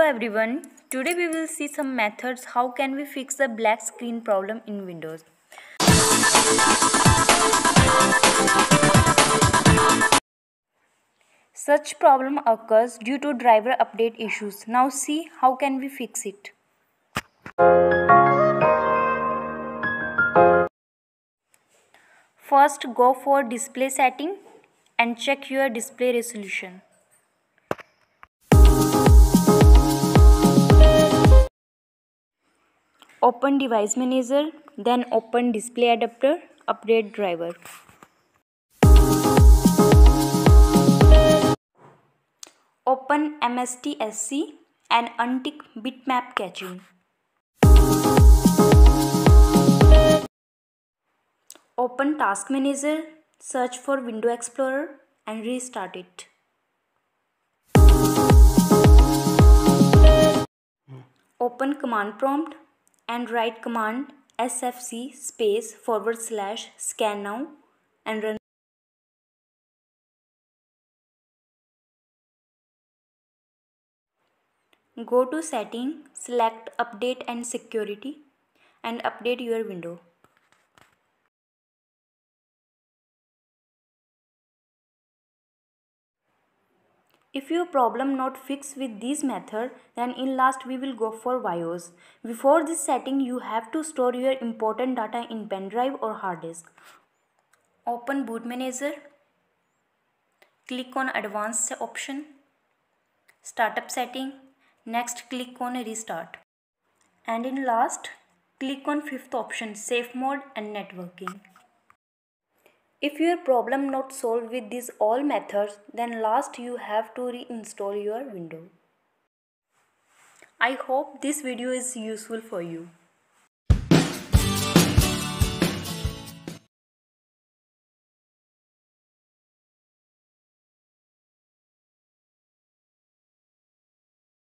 everyone, today we will see some methods how can we fix the black screen problem in Windows. Such problem occurs due to driver update issues. Now see how can we fix it. First go for display setting and check your display resolution. Open device manager, then open display adapter, update driver. Open MSTSC and untick bitmap caching. Open Task Manager, search for Window Explorer and restart it. Open command prompt and write command sfc space forward slash scan now and run Go to setting, select update and security and update your window. If your problem not fixed with this method, then in last we will go for BIOS. Before this setting, you have to store your important data in pen drive or hard disk. Open Boot Manager. Click on Advanced option. Startup setting. Next click on Restart. And in last, click on fifth option Safe Mode and Networking. If your problem not solved with these all methods, then last you have to reinstall your window. I hope this video is useful for you.